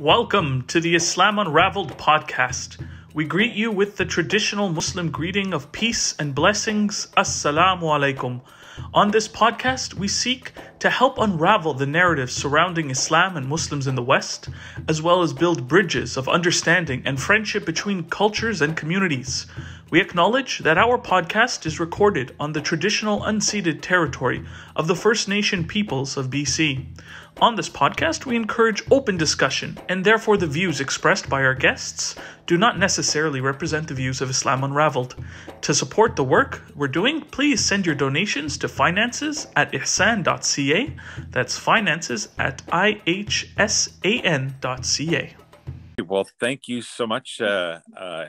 Welcome to the Islam Unraveled podcast. We greet you with the traditional Muslim greeting of peace and blessings. Assalamu alaikum. On this podcast, we seek to help unravel the narrative surrounding Islam and Muslims in the West, as well as build bridges of understanding and friendship between cultures and communities. We acknowledge that our podcast is recorded on the traditional unceded territory of the First Nation peoples of BC. On this podcast, we encourage open discussion, and therefore the views expressed by our guests do not necessarily represent the views of Islam Unraveled. To support the work we're doing, please send your donations to finances at ihsan.ca. That's finances at ihsan.ca. Well, thank you so much, uh, uh,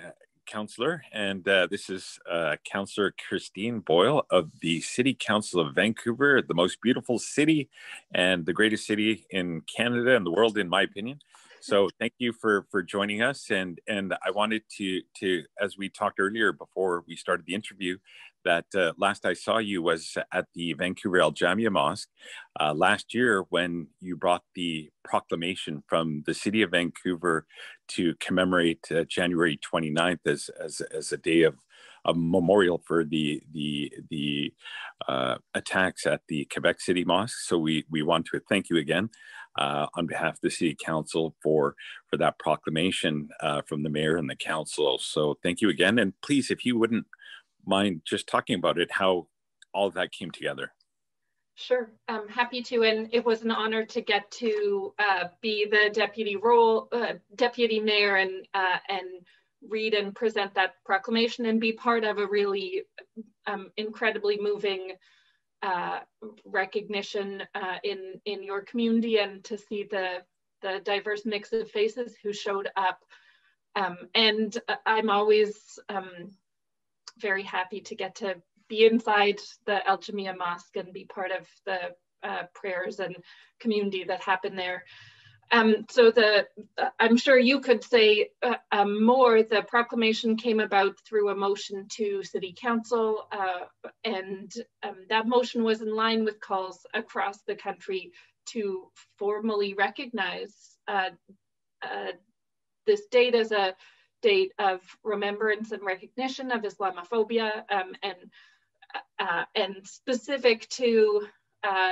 Councillor. And uh, this is uh, Councillor Christine Boyle of the City Council of Vancouver, the most beautiful city and the greatest city in Canada and the world, in my opinion. So thank you for for joining us. And and I wanted to to as we talked earlier before we started the interview, that uh, last I saw you was at the Vancouver Al Jamia Mosque uh, last year when you brought the proclamation from the city of Vancouver to commemorate uh, January 29th as, as, as a day of a memorial for the the the uh, attacks at the Quebec City Mosque. So we we want to thank you again uh, on behalf of the City Council for for that proclamation uh, from the mayor and the council. So thank you again, and please, if you wouldn't mind just talking about it, how all of that came together. Sure, I'm happy to, and it was an honor to get to uh, be the deputy role, uh, deputy mayor, and uh, and read and present that proclamation, and be part of a really um, incredibly moving uh, recognition uh, in in your community, and to see the the diverse mix of faces who showed up. Um, and I'm always um, very happy to get to be inside the Al Jamia Mosque and be part of the uh, prayers and community that happen there. Um, so the, I'm sure you could say uh, um, more. The proclamation came about through a motion to City Council, uh, and um, that motion was in line with calls across the country to formally recognize uh, uh, this date as a date of remembrance and recognition of Islamophobia um, and, uh, and specific to uh,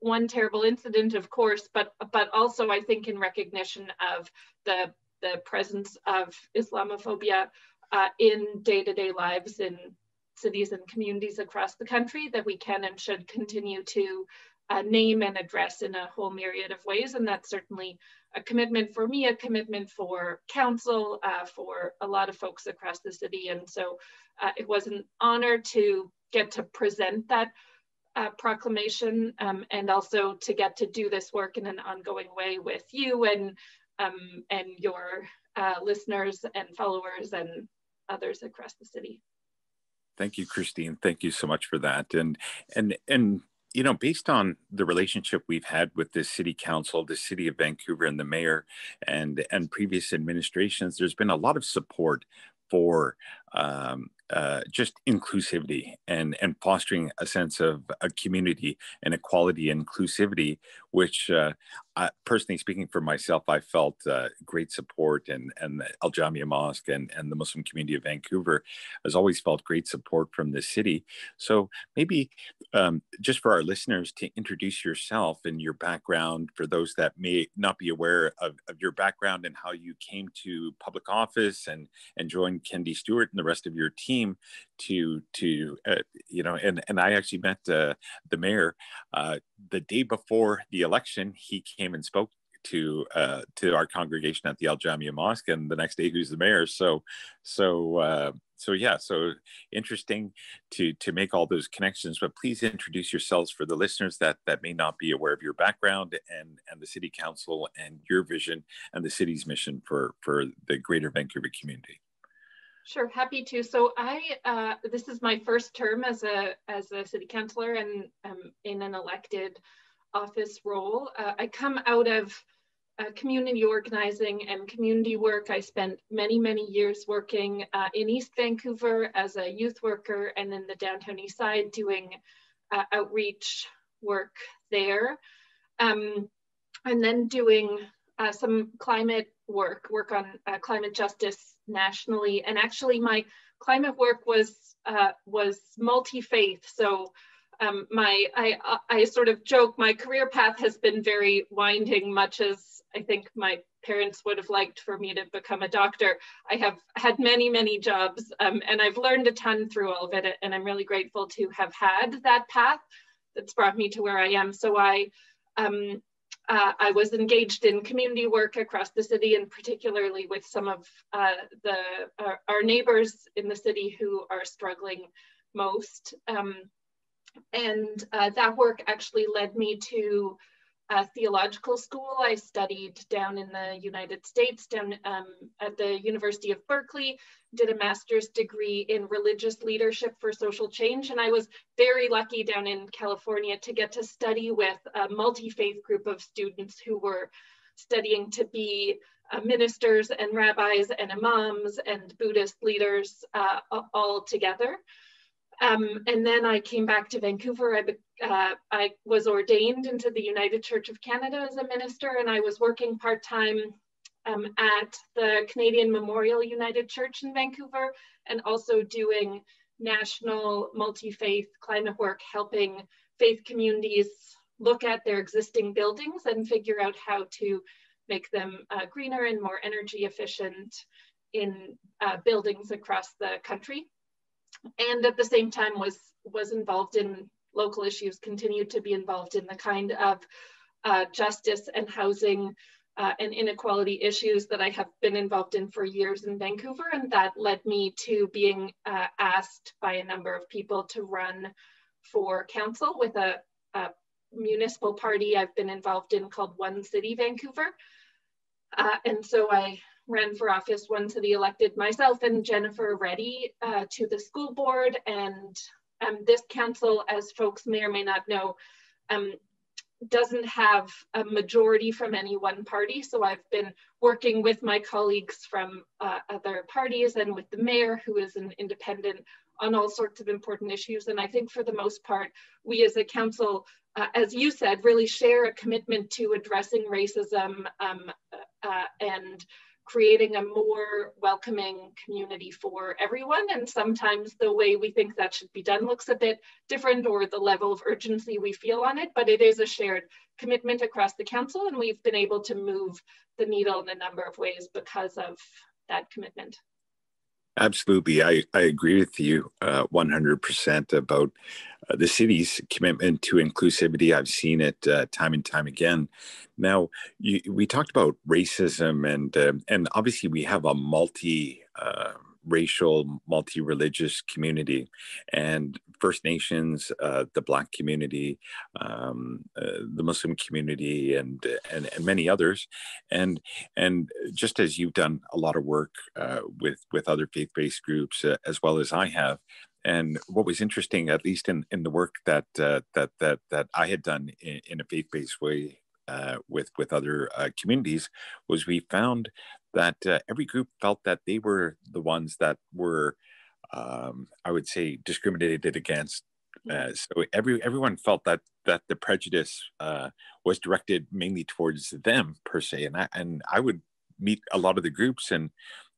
one terrible incident, of course, but, but also I think in recognition of the, the presence of Islamophobia uh, in day-to-day -day lives in cities and communities across the country that we can and should continue to uh, name and address in a whole myriad of ways. And that's certainly a commitment for me, a commitment for council, uh, for a lot of folks across the city. And so uh, it was an honor to get to present that uh, proclamation um, and also to get to do this work in an ongoing way with you and, um, and your uh, listeners and followers and others across the city. Thank you, Christine. Thank you so much for that. And and and you know, based on the relationship we've had with the city council, the city of Vancouver, and the mayor, and and previous administrations, there's been a lot of support for um, uh, just inclusivity and and fostering a sense of a community and equality and inclusivity, which uh, I, personally speaking for myself, I felt uh, great support and and the Al Jamia Mosque and and the Muslim community of Vancouver has always felt great support from the city. So maybe um, just for our listeners to introduce yourself and your background for those that may not be aware of, of your background and how you came to public office and and joined Kennedy Stewart and the rest of your team to to uh, you know and and I actually met uh, the mayor uh, the day before the election. He came and spoke to uh, to our congregation at the Al Jamia Mosque, and the next day who's the mayor. So so uh, so yeah, so interesting to to make all those connections. But please introduce yourselves for the listeners that that may not be aware of your background and and the city council and your vision and the city's mission for for the Greater Vancouver community. Sure, happy to. So I, uh, this is my first term as a as a city councilor and um, in an elected office role. Uh, I come out of uh, community organizing and community work. I spent many, many years working uh, in East Vancouver as a youth worker and in the downtown east side doing uh, outreach work there. Um, and then doing uh, some climate work, work on climate justice nationally. And actually my climate work was, uh, was multi-faith. So um, my, I, I sort of joke, my career path has been very winding, much as I think my parents would have liked for me to become a doctor. I have had many, many jobs um, and I've learned a ton through all of it. And I'm really grateful to have had that path that's brought me to where I am. So I, um, uh, I was engaged in community work across the city and particularly with some of uh, the our, neighbors in the city who are struggling most. Um, and uh, that work actually led me to uh, theological school. I studied down in the United States, down um, at the University of Berkeley, did a master's degree in religious leadership for social change. And I was very lucky down in California to get to study with a multi-faith group of students who were studying to be uh, ministers and rabbis and imams and Buddhist leaders uh, all together. Um, and then I came back to Vancouver. I, uh, I was ordained into the United Church of Canada as a minister, and I was working part time um, at the Canadian Memorial United Church in Vancouver, and also doing national multi faith climate work, helping faith communities look at their existing buildings and figure out how to make them uh, greener and more energy efficient in uh, buildings across the country and at the same time was was involved in local issues, continued to be involved in the kind of uh, justice and housing uh, and inequality issues that I have been involved in for years in Vancouver. And that led me to being uh, asked by a number of people to run for council with a, a municipal party I've been involved in called One City Vancouver. Uh, and so I ran for office one to city elected myself and Jennifer Reddy uh, to the school board. And um, this council, as folks may or may not know, um, doesn't have a majority from any one party. So I've been working with my colleagues from uh, other parties and with the mayor, who is an independent on all sorts of important issues. And I think for the most part, we as a council, uh, as you said, really share a commitment to addressing racism um, uh, and creating a more welcoming community for everyone. And sometimes the way we think that should be done looks a bit different or the level of urgency we feel on it, but it is a shared commitment across the council and we've been able to move the needle in a number of ways because of that commitment. Absolutely. I, I agree with you uh, 100% about uh, the city's commitment to inclusivity. I've seen it uh, time and time again. Now, you, we talked about racism, and, uh, and obviously, we have a multi uh, racial, multi religious community. And First Nations, uh, the Black community, um, uh, the Muslim community, and, and, and many others. And, and just as you've done a lot of work uh, with, with other faith based groups, uh, as well as I have, and what was interesting, at least in, in the work that uh, that that that I had done in, in a faith based way uh, with with other uh, communities was we found that uh, every group felt that they were the ones that were, um, I would say, discriminated against. Uh, so every everyone felt that that the prejudice uh, was directed mainly towards them per se, and I and I would meet a lot of the groups and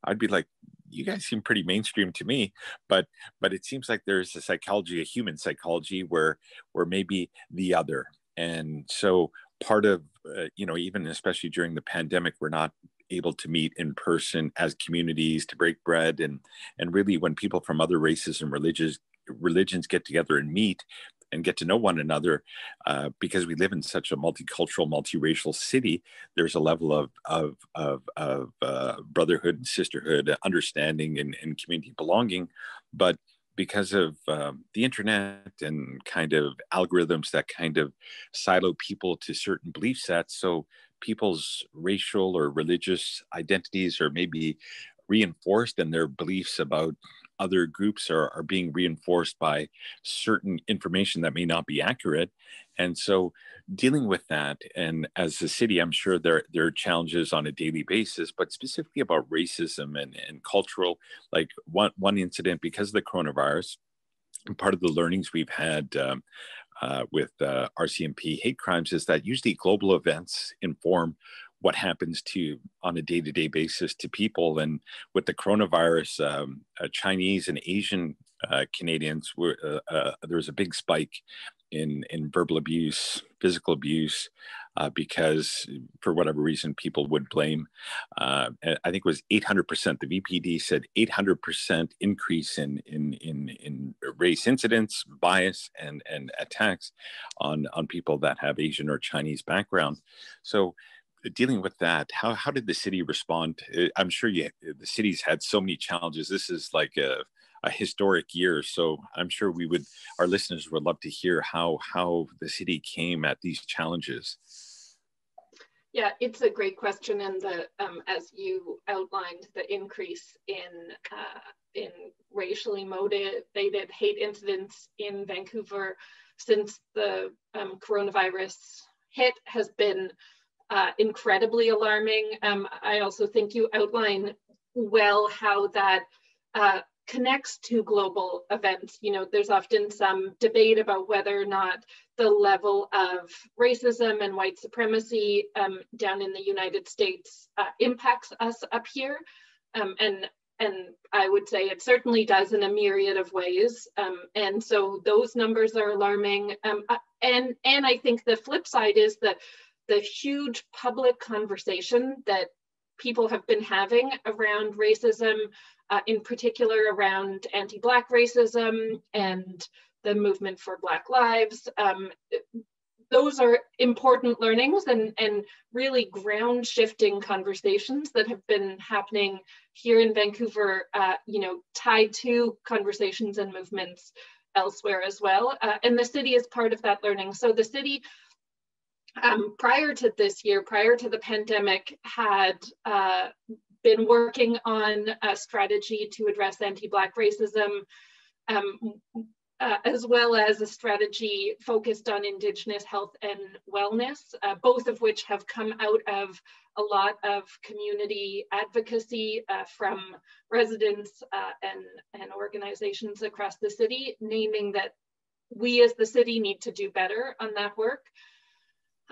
I'd be like, you guys seem pretty mainstream to me but but it seems like there's a psychology a human psychology where where maybe the other and so part of uh, you know even especially during the pandemic we're not able to meet in person as communities to break bread and and really when people from other races and religious religions get together and meet and get to know one another uh, because we live in such a multicultural multiracial city there's a level of of of, of uh, brotherhood and sisterhood understanding and, and community belonging. But because of um, the internet and kind of algorithms that kind of silo people to certain belief sets so people's racial or religious identities are maybe reinforced and their beliefs about other groups are, are being reinforced by certain information that may not be accurate. And so dealing with that and as a city i'm sure there, there are challenges on a daily basis but specifically about racism and, and cultural like one, one incident because of the coronavirus and part of the learnings we've had um, uh, with uh, RCMP hate crimes is that usually global events inform what happens to on a day-to-day basis to people. And with the coronavirus um, uh, chinese and asian uh, canadians were uh, uh, there was a big spike in in verbal abuse physical abuse uh, because for whatever reason people would blame uh, i think it was 800% the vpd said 800% increase in in in, in race incidents bias and and attacks on on people that have asian or chinese background so dealing with that, how how did the city respond? Uh, I'm sure you the city's had so many challenges. This is like a a historic year, so I'm sure we would our listeners would love to hear how how the city came at these challenges. Yeah, it's a great question, and the um, as you outlined, the increase in uh, in racially motivated hate incidents in Vancouver since the um, coronavirus hit has been uh, incredibly alarming. Um, I also think you outline well how that uh, connects to global events. You know, there's often some debate about whether or not the level of racism and white supremacy um, down in the United States uh, impacts us up here. Um, and and I would say it certainly does in a myriad of ways. Um, and so those numbers are alarming. Um, uh, and and I think the flip side is that the huge public conversation that people have been having around racism, uh, in particular around anti-Black racism and the movement for Black lives. Um, those are important learnings and, and really ground shifting conversations that have been happening here in Vancouver, uh, you know, tied to conversations and movements elsewhere as well. Uh, and the city is part of that learning. So the city um, prior to this year, prior to the pandemic, had uh, been working on a strategy to address anti-Black racism, um, uh, as well as a strategy focused on Indigenous health and wellness, uh, both of which have come out of a lot of community advocacy uh, from residents uh, and, and organizations across the city, naming that we as the city need to do better on that work.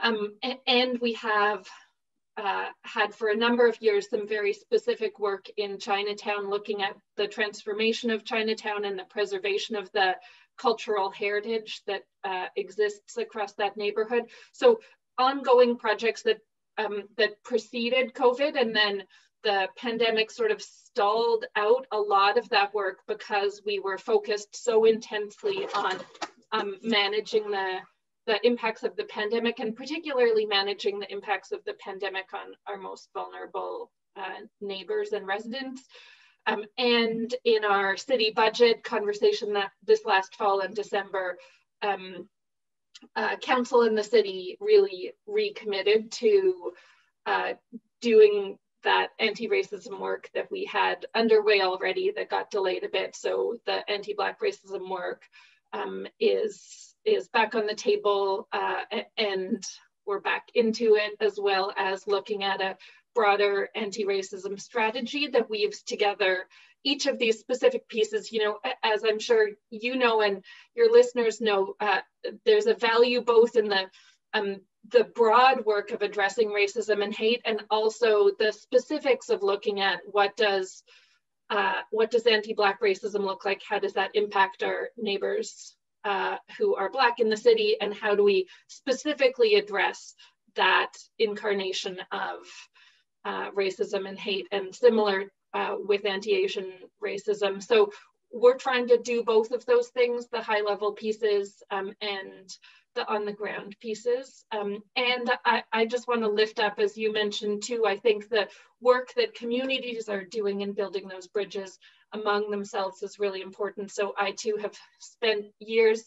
Um, and we have uh, had for a number of years some very specific work in Chinatown looking at the transformation of Chinatown and the preservation of the cultural heritage that uh, exists across that neighborhood. So ongoing projects that um, that preceded COVID and then the pandemic sort of stalled out a lot of that work because we were focused so intensely on um, managing the the impacts of the pandemic and particularly managing the impacts of the pandemic on our most vulnerable uh, neighbors and residents. Um, and in our city budget conversation that this last fall in December, um, uh, council in the city really recommitted to uh, doing that anti-racism work that we had underway already that got delayed a bit. So the anti-Black racism work um, is is back on the table uh, and we're back into it as well as looking at a broader anti-racism strategy that weaves together each of these specific pieces, you know, as I'm sure you know and your listeners know, uh, there's a value both in the um, the broad work of addressing racism and hate, and also the specifics of looking at what does uh, what does anti-black racism look like? How does that impact our neighbors uh, who are Black in the city, and how do we specifically address that incarnation of uh, racism and hate, and similar uh, with anti-Asian racism. So we're trying to do both of those things, the high level pieces um, and the on the ground pieces. Um, and I, I just want to lift up, as you mentioned too, I think the work that communities are doing in building those bridges among themselves is really important. So I too have spent years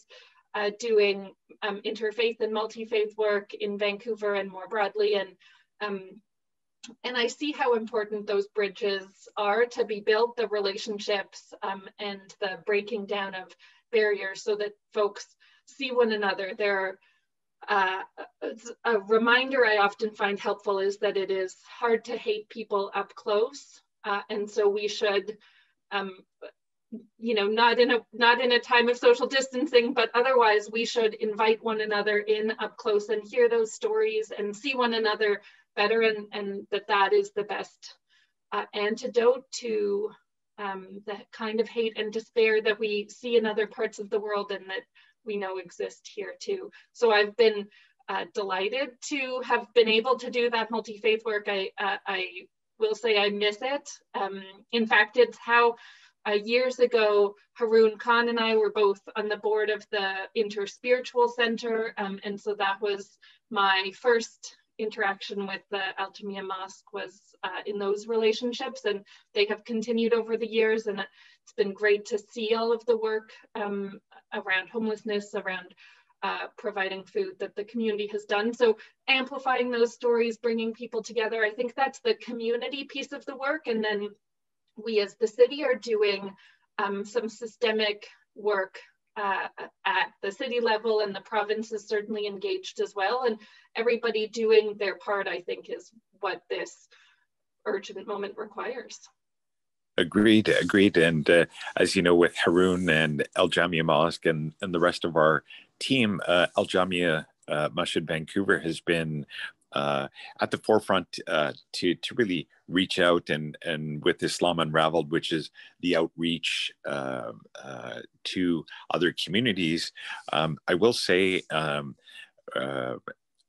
uh, doing um, interfaith and multi-faith work in Vancouver and more broadly. And, um, and I see how important those bridges are to be built, the relationships um, and the breaking down of barriers so that folks see one another. There uh, a reminder I often find helpful is that it is hard to hate people up close. Uh, and so we should um, you know, not in a not in a time of social distancing, but otherwise we should invite one another in up close and hear those stories and see one another better, and and that that is the best uh, antidote to um, the kind of hate and despair that we see in other parts of the world and that we know exist here too. So I've been uh, delighted to have been able to do that multi-faith work. I, uh, I will say I miss it. Um, in fact, it's how uh, years ago, Haroon Khan and I were both on the board of the Interspiritual Center. Um, and so that was my first interaction with the Al Jamia Mosque was uh, in those relationships and they have continued over the years and it's been great to see all of the work um, around homelessness, around uh, providing food that the community has done. So amplifying those stories, bringing people together, I think that's the community piece of the work. And then we as the city are doing um, some systemic work uh, at the city level and the province is certainly engaged as well. And everybody doing their part, I think, is what this urgent moment requires. Agreed, agreed. And uh, as you know, with Haroon and Al Jamia Mosque and, and the rest of our team, uh, Al Jamia uh, Vancouver has been uh, at the forefront uh, to to really reach out and and with Islam Unraveled, which is the outreach uh, uh to other communities. Um, I will say. Um, uh,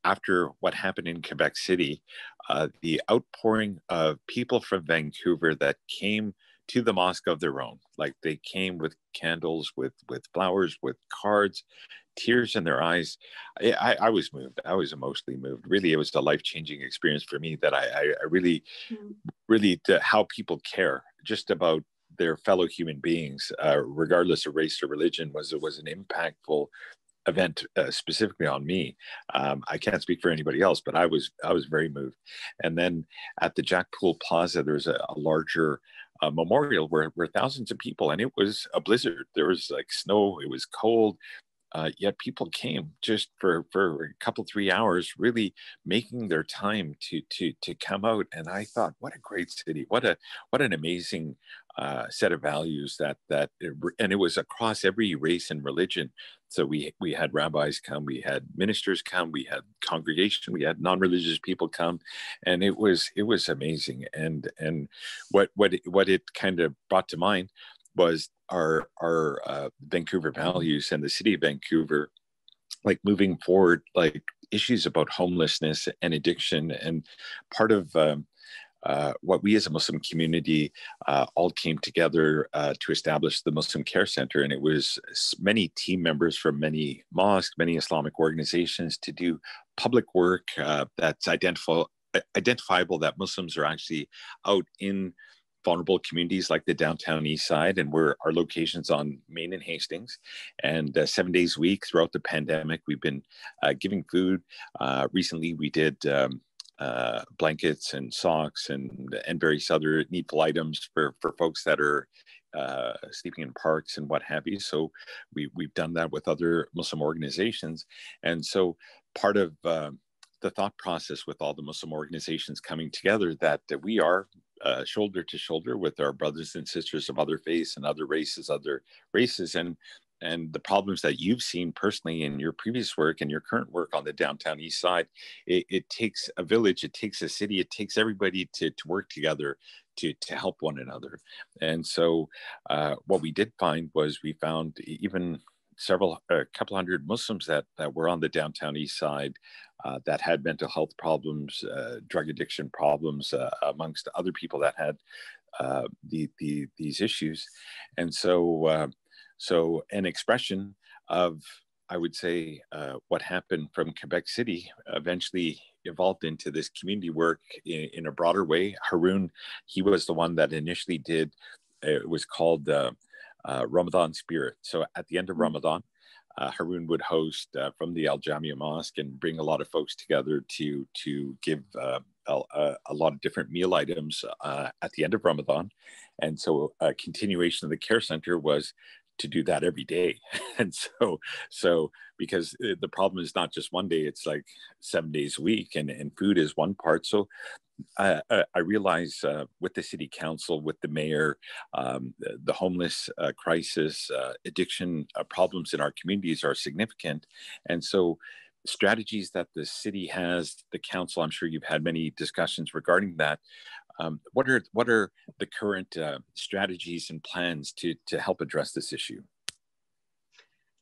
after what happened in Quebec City, uh, the outpouring of people from Vancouver that came to the mosque of their own, like they came with candles, with with flowers, with cards, tears in their eyes. I, I, was moved. I was emotionally moved. Really, it was a life changing experience for me that I, I, I really, mm-hmm. really, how people care just about their fellow human beings, uh, regardless of race or religion, was was an impactful event uh, specifically on me. Um, I can't speak for anybody else, but I was I was very moved. And then at the Jack Poole Plaza, there's a, a larger uh, memorial where, where thousands of people, and it was a blizzard. There was like snow. It was cold. Uh, yet people came just for for a couple three hours really making their time to to to come out. And i thought what a great city. What a what an amazing uh, set of values that that and it was across every race and religion. So we we had rabbis come we had ministers come we had congregation we had non-religious people come. And it was it was amazing. And and what what what it kind of brought to mind was our our uh, Vancouver values and the city of Vancouver, like moving forward, like issues about homelessness and addiction, and part of um, uh, what we as a Muslim community uh, all came together uh, to establish the Muslim Care Center. And it was many team members from many mosques, many Islamic organizations to do public work uh, that's identifiable, identifiable that Muslims are actually out in vulnerable communities like the downtown east side and we're our locations on main and hastings. And uh, seven days a week throughout the pandemic we've been uh, giving food. Uh, recently we did um, uh, blankets and socks and and various other needful items for for folks that are uh, sleeping in parks and what have you. So we we've done that with other Muslim organizations, and so part of uh, the thought process with all the Muslim organizations coming together that, that we are uh, shoulder to shoulder with our brothers and sisters of other faiths and other races, other races, and and the problems that you've seen personally in your previous work and your current work on the downtown east side it, it takes a village it takes a city it takes everybody to, to work together to, to help one another. And so uh, what we did find was we found even several a couple hundred muslims that that were on the downtown east side uh, that had mental health problems, uh, drug addiction problems, uh, amongst other people that had uh, the, the, these issues. And so, uh, so an expression of, I would say, uh, what happened from Quebec City eventually evolved into this community work in, in, a broader way. Haroon, he was the one that initially did, it was called Ramadan Spirit. So at the end of mm. Ramadan, uh, Haroon would host uh, from the Al Jamia Mosque and bring a lot of folks together to to give uh, a, a, lot of different meal items uh, at the end of Ramadan. And so a continuation of the care center was to do that every day and so so because uh, the problem is not just one day it's like seven days a week and, and food is one part so uh, I realize uh, with the city council, with the mayor, um, the, the, homeless uh, crisis, uh, addiction uh, problems in our communities are significant. And so, strategies that the city has, the council, I'm sure you've had many discussions regarding that. Um, what are what are the current uh, strategies and plans to to help address this issue?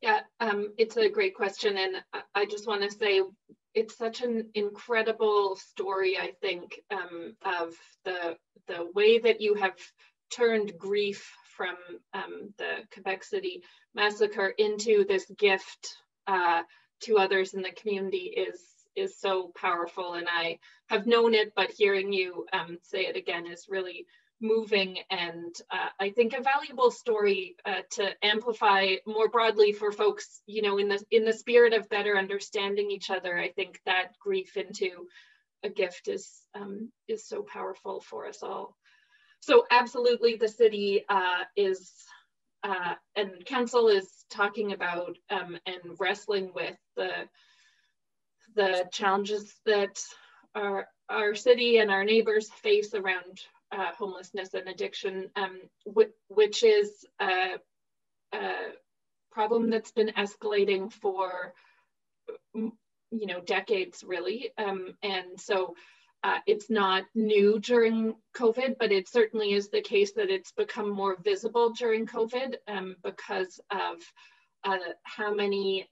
Yeah, um, it's a great question, and I just want to say it's such an incredible story. I think um, of the the way that you have turned grief from um, the Quebec City massacre into this gift uh, to others in the community is is so powerful and I have known it, but hearing you um, say it again is really moving and uh, I think a valuable story uh, to amplify more broadly for folks, you know, in the in the spirit of better understanding each other. I think that grief into a gift is um, is so powerful for us all. So absolutely, the city uh, is uh, and council is talking about um, and wrestling with the the challenges that our, our city and our neighbors face around uh, homelessness and addiction, um, which is a, a, problem that's been escalating for, you know, decades really. Um, and so uh, it's not new during COVID, but it certainly is the case that it's become more visible during COVID um, because of uh, how many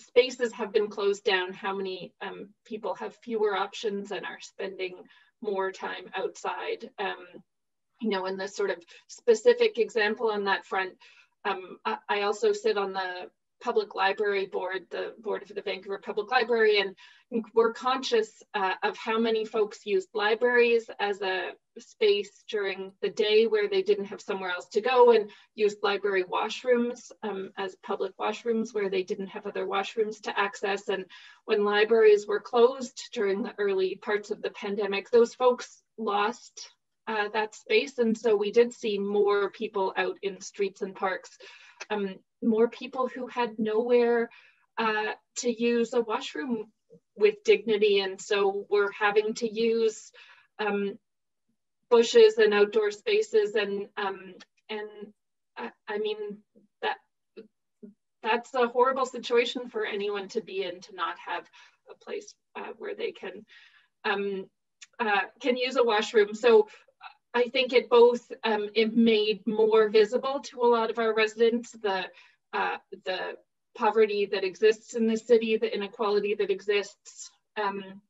spaces have been closed down, how many um, people have fewer options and are spending more time outside. Um, you know, in this sort of specific example on that front, um, I, I also sit on the public library board, the board of the Vancouver Public Library, and we're conscious uh, of how many folks used libraries as a space during the day where they didn't have somewhere else to go and used library washrooms um, as public washrooms where they didn't have other washrooms to access. And when libraries were closed during the early parts of the pandemic, those folks lost uh, that space. And so we did see more people out in streets and parks um, more people who had nowhere uh, to use a washroom with dignity. And so we're having to use um, bushes and outdoor spaces. And, um, and I, I, mean, that that's a horrible situation for anyone to be in, to not have a place uh, where they can, um, uh, can use a washroom. So I think it both um, it made more visible to a lot of our residents the uh, the poverty that exists in the city, the inequality that exists. Um,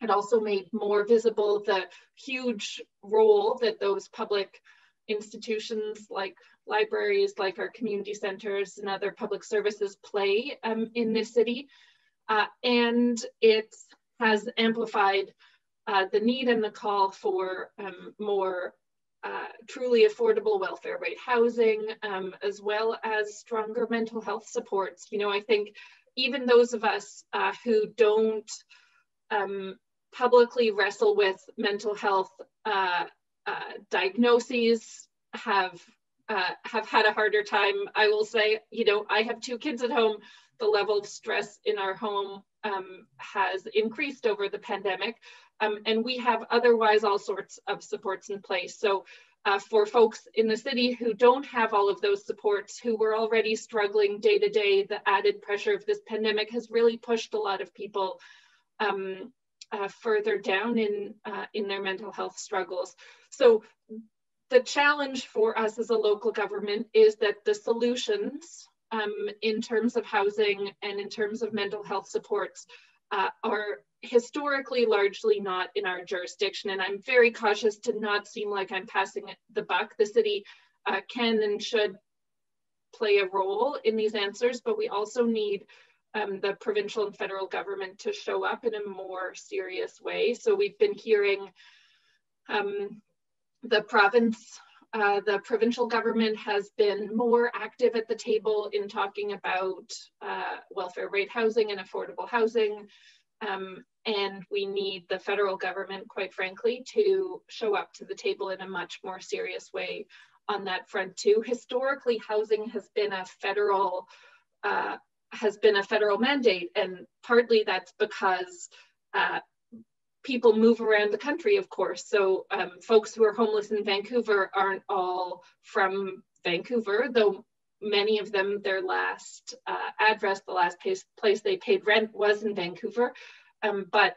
it also made more visible the huge role that those public institutions like libraries, like our community centers and other public services play um, in this city. Uh, and it has amplified uh, the need and the call for um, more uh, truly affordable welfare rate housing, um, as well as stronger mental health supports. You know, I think even those of us uh, who don't um, publicly wrestle with mental health uh, uh diagnoses have uh, have had a harder time. I will say, you know, I have two kids at home. The level of stress in our home um, has increased over the pandemic. Um, and we have otherwise all sorts of supports in place. So uh, for folks in the city who don't have all of those supports, who were already struggling day to day, the added pressure of this pandemic has really pushed a lot of people um, uh, further down in, uh, in their mental health struggles. So the challenge for us as a local government is that the solutions um, in terms of housing and in terms of mental health supports uh, are historically largely not in our jurisdiction. And I'm very cautious to not seem like I'm passing the buck. The city uh, can and should play a role in these answers, but we also need um, the provincial and federal government to show up in a more serious way. So we've been hearing um, the province, uh, the provincial government has been more active at the table in talking about uh, welfare rate housing and affordable housing. Um, and we need the federal government, quite frankly, to show up to the table in a much more serious way on that front too. Historically, housing has been a federal uh, has been a federal mandate, and partly that's because uh, people move around the country, of course. So um, folks who are homeless in Vancouver aren't all from Vancouver, though many of them, their last uh, address, the last place, place they paid rent was in Vancouver. Um, but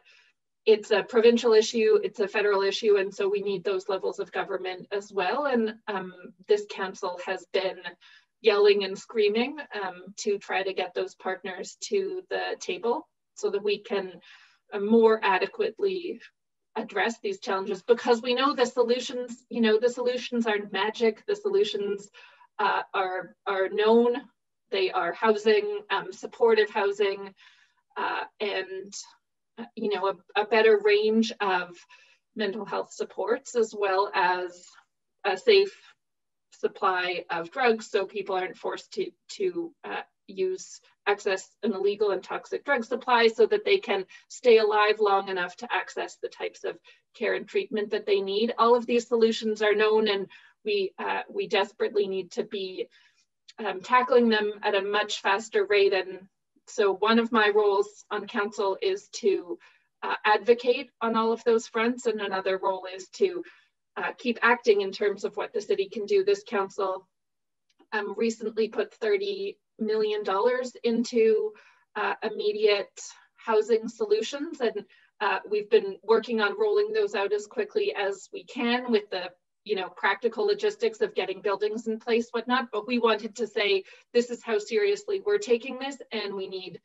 it's a provincial issue, it's a federal issue, and so we need those levels of government as well. And um, this council has been yelling and screaming um, to try to get those partners to the table so that we can more adequately address these challenges because we know the solutions, you know, the solutions aren't magic, the solutions uh, are, are known, they are housing, um, supportive housing, uh, and you know, a, a better range of mental health supports as well as a safe supply of drugs so people aren't forced to, to uh, use access an illegal and toxic drug supply so that they can stay alive long enough to access the types of care and treatment that they need. All of these solutions are known and we, uh, we desperately need to be um, tackling them at a much faster rate and so one of my roles on council is to uh, advocate on all of those fronts, and another role is to uh, keep acting in terms of what the city can do. This council um, recently put $30 million dollars into uh, immediate housing solutions, and uh, we've been working on rolling those out as quickly as we can with the you know, practical logistics of getting buildings in place, whatnot, but we wanted to say, this is how seriously we're taking this and we need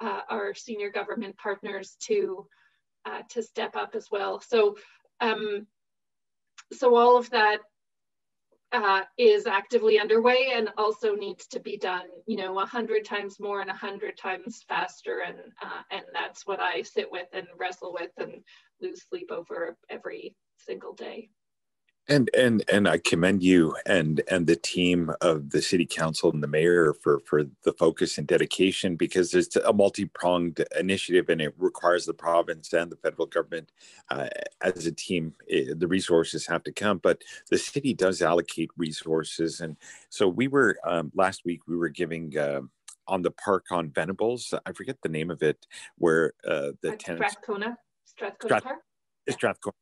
uh, our senior government partners to, uh, to step up as well. So, um, so all of that uh, is actively underway and also needs to be done, you know, a hundred times more and a hundred times faster. And, uh, and that's what I sit with and wrestle with and lose sleep over every single day. And and and I commend you and and the team of the city council and the mayor for for the focus and dedication because it's a multi-pronged initiative and it requires the province and the federal government uh, as a team. It, eh, the resources have to come, but the city does allocate resources, and so we were um, last week we were giving. Uh, on the park on Venables, I forget the name of it, where uh, the tenants. Strathcona, Strathcona Park. Strathcona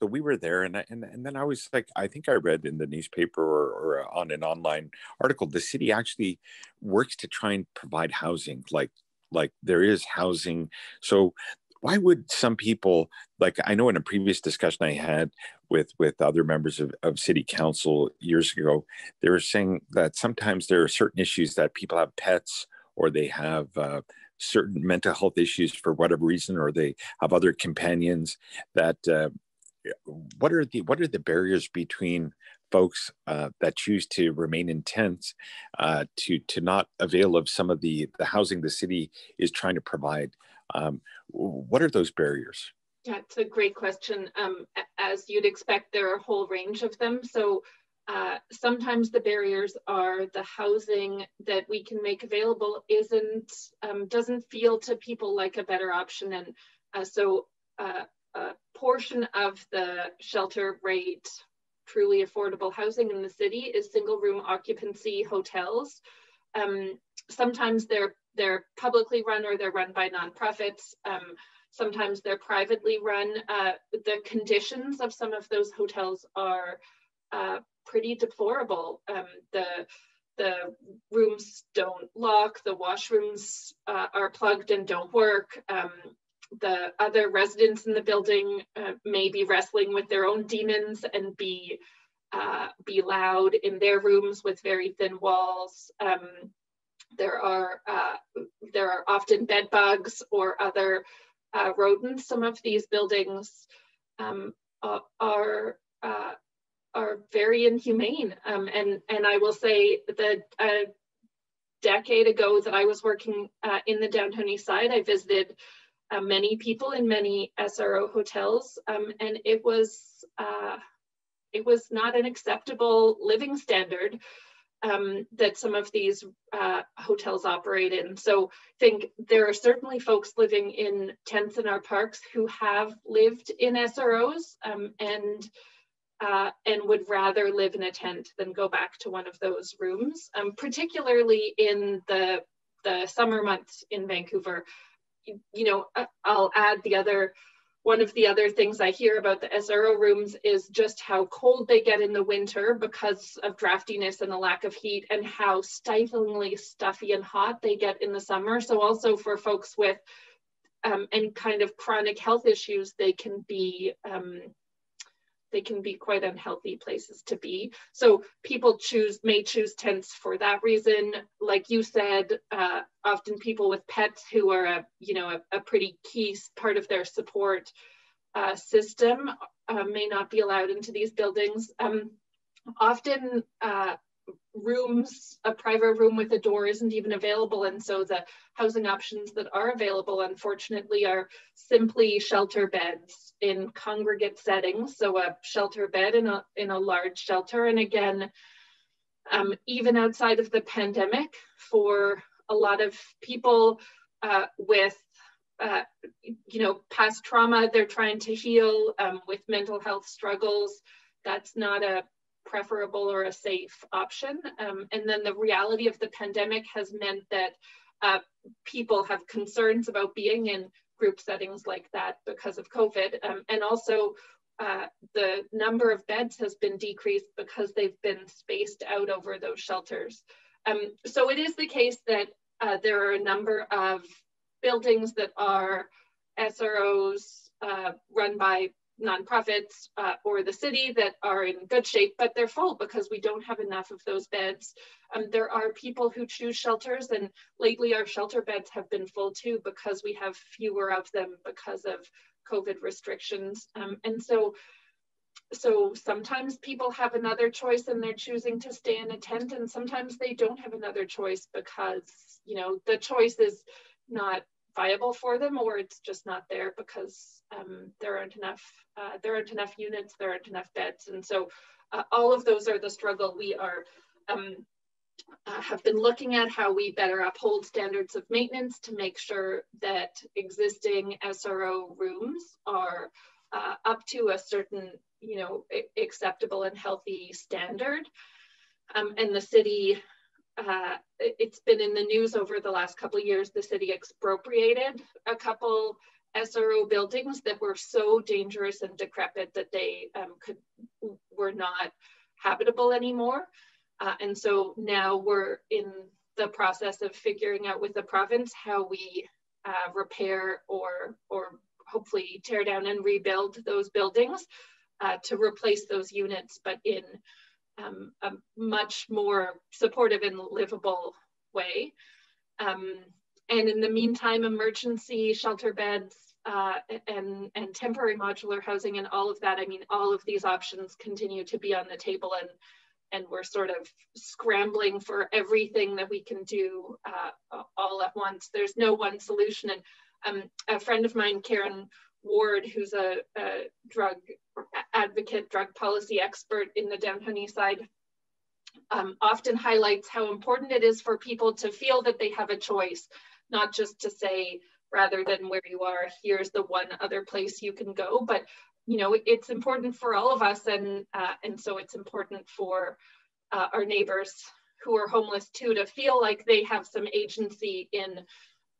so we were there and, I, and and then i was like i think i read in the newspaper or, or on an online article the city actually works to try and provide housing like like there is housing. So why would some people like i know in a previous discussion i had with with other members of, of city council years ago they were saying that sometimes there are certain issues that people have pets or they have uh, certain mental health issues for whatever reason or they have other companions that uh, what are the what are the barriers between folks uh, that choose to remain in tents uh, to to not avail of some of the the housing the city is trying to provide? Um, what are those barriers? That's a great question. Um, as you'd expect, there are a whole range of them. So uh, sometimes the barriers are the housing that we can make available isn't um, doesn't feel to people like a better option, and uh, so uh, portion of the shelter rate truly affordable housing in the city is single room occupancy hotels. Um, sometimes they're they're publicly run or they're run by nonprofits. Um, sometimes they're privately run. Uh, the conditions of some of those hotels are uh, pretty deplorable. Um, the the rooms don't lock, the washrooms uh, are plugged and don't work. The other residents in the building uh, may be wrestling with their own demons and be uh, be loud in their rooms with very thin walls. Um, there are uh, there are often bed bugs or other uh, rodents. Some of these buildings um, are uh, are very inhumane. Um, and and I will say that a decade ago that I was working uh, in the downtown east side, I visited uh, many people in many SRO hotels, um, and it was uh, it was not an acceptable living standard um, that some of these uh, hotels operate in. So I think there are certainly folks living in tents in our parks who have lived in SROs, um, and uh, and would rather live in a tent than go back to one of those rooms, um, particularly in the, the summer months in Vancouver. You know, I'll add the other, one of the other things I hear about the SRO rooms is just how cold they get in the winter because of draftiness and the lack of heat and how stiflingly stuffy and hot they get in the summer. So also for folks with um, any kind of chronic health issues, they can be um, they can be quite unhealthy places to be. So people choose may choose tents for that reason. Like you said, uh, often people with pets who are a you know a, a pretty key part of their support uh, system uh, may not be allowed into these buildings. Um, often uh, rooms, a private room with a door isn't even available. And so the housing options that are available, unfortunately, are simply shelter beds in congregate settings. So a shelter bed in a, in a large shelter. And again, um, even outside of the pandemic, for a lot of people uh, with uh, you know, past trauma they're trying to heal um, with mental health struggles. That's not a preferable or a safe option. Um, and then the reality of the pandemic has meant that uh, people have concerns about being in group settings like that because of COVID. Um, and also uh, the number of beds has been decreased because they've been spaced out over those shelters. Um, so it is the case that uh, there are a number of buildings that are SROs uh, run by nonprofits uh, or the city that are in good shape, but they're full because we don't have enough of those beds. Um, there are people who choose shelters and lately our shelter beds have been full too because we have fewer of them because of COVID restrictions. Um, and so, so sometimes people have another choice and they're choosing to stay in a tent and sometimes they don't have another choice because, you know, the choice is not viable for them or it's just not there because um, there aren't enough uh, there aren't enough units there aren't enough beds. And so uh, all of those are the struggle we are um, uh, have been looking at how we better uphold standards of maintenance to make sure that existing SRO rooms are uh, up to a certain you know acceptable and healthy standard. Um, and the city uh, it's been in the news over the last couple of years. The city expropriated a couple SRO buildings that were so dangerous and decrepit that they um, could were not habitable anymore. Uh, and so now we're in the process of figuring out with the province how we uh, repair or or hopefully tear down and rebuild those buildings uh, to replace those units, but in um, a much more supportive and livable way. Um, and in the meantime, emergency shelter beds uh, and, and temporary modular housing and all of that, I mean, all of these options continue to be on the table and, and we're sort of scrambling for everything that we can do uh, all at once. There's no one solution. And um, a friend of mine, Karen Ward, who's a, a drug advocate, drug policy expert in the downtown east side, um, often highlights how important it is for people to feel that they have a choice, not just to say, rather than where you are, here's the one other place you can go. But you know, it's important for all of us, and uh, and so it's important for uh, our neighbors who are homeless too to feel like they have some agency in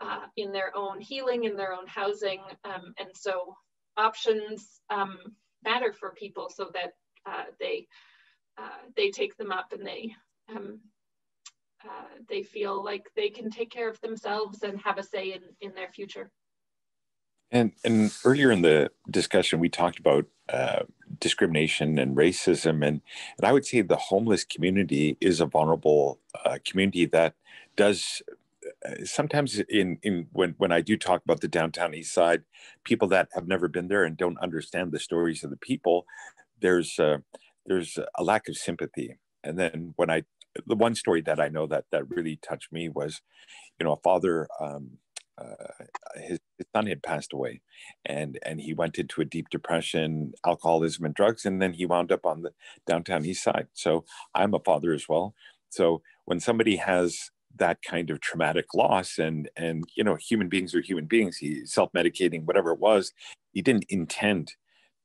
uh, in their own healing, in their own housing. Um, and so options um, matter for people so that uh, they, uh, they take them up and they, um, uh, they feel like they can take care of themselves and have a say in, in their future. And, and earlier in the discussion, we talked about uh, discrimination and racism, and, and I would say the homeless community is a vulnerable uh, community that does sometimes in in when when I do talk about the downtown east side, people that have never been there and don't understand the stories of the people, there's uh, there's a lack of sympathy. And then when I the one story that I know that that really touched me was, you know, a father. Um, uh, his, his, son had passed away and and he went into a deep depression alcoholism and drugs and then he wound up on the downtown east side so i'm a father as well so when somebody has that kind of traumatic loss and and you know human beings are human beings. He self-medicating whatever it was he didn't intend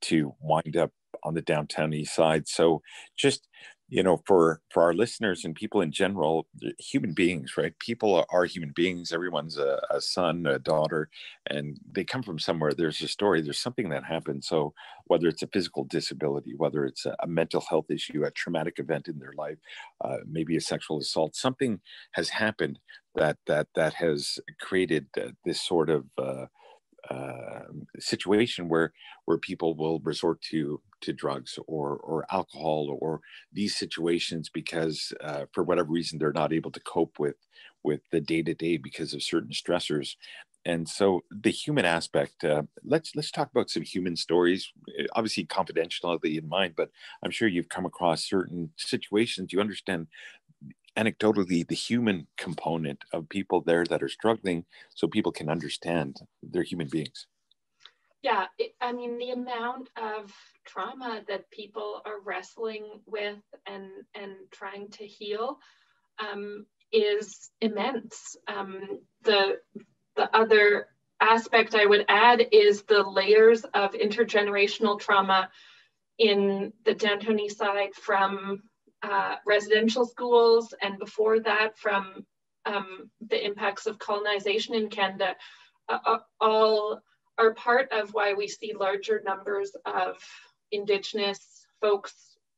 to wind up on the downtown east side. So just you know for for our listeners and people in general human beings right? People are, are human beings. Everyone's a, a, son a daughter and they come from somewhere. There's a story. There's something that happened so whether it's a physical disability whether it's a, a mental health issue a traumatic event in their life uh, maybe a sexual assault something has happened that that that has created uh, this sort of uh, uh, situation where where people will resort to to drugs or or alcohol or these situations because uh, for whatever reason they're not able to cope with with the day to day because of certain stressors. And so the human aspect uh, let's let's talk about some human stories obviously confidentiality in mind but i'm sure you've come across certain situations. You understand anecdotally the human component of people there that are struggling so people can understand they're human beings yeah it, i mean the amount of trauma that people are wrestling with and and trying to heal um, is immense. Um, the the other aspect i would add is the layers of intergenerational trauma in the downtown east side from uh, residential schools, and before that from um, the impacts of colonization in Canada, uh, all are part of why we see larger numbers of Indigenous folks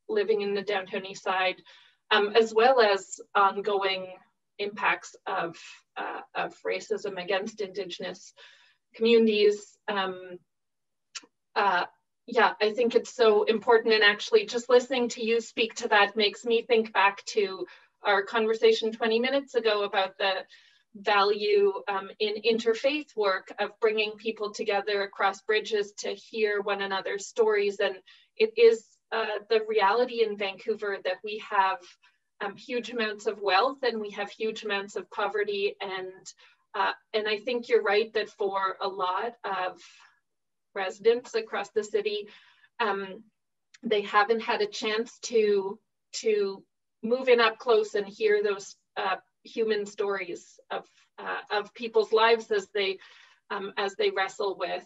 living in the downtown east side, um, as well as ongoing impacts of, uh, of racism against Indigenous communities. Um, uh, yeah, I think it's so important. And actually, just listening to you speak to that makes me think back to our conversation 20 minutes ago about the value um, in interfaith work of bringing people together across bridges to hear one another's stories. And it is uh, the reality in Vancouver that we have um, huge amounts of wealth and we have huge amounts of poverty. And, uh, and I think you're right that for a lot of residents across the city. Um, they haven't had a chance to, to move in up close and hear those uh, human stories of, uh, of people's lives as they, um, as they wrestle with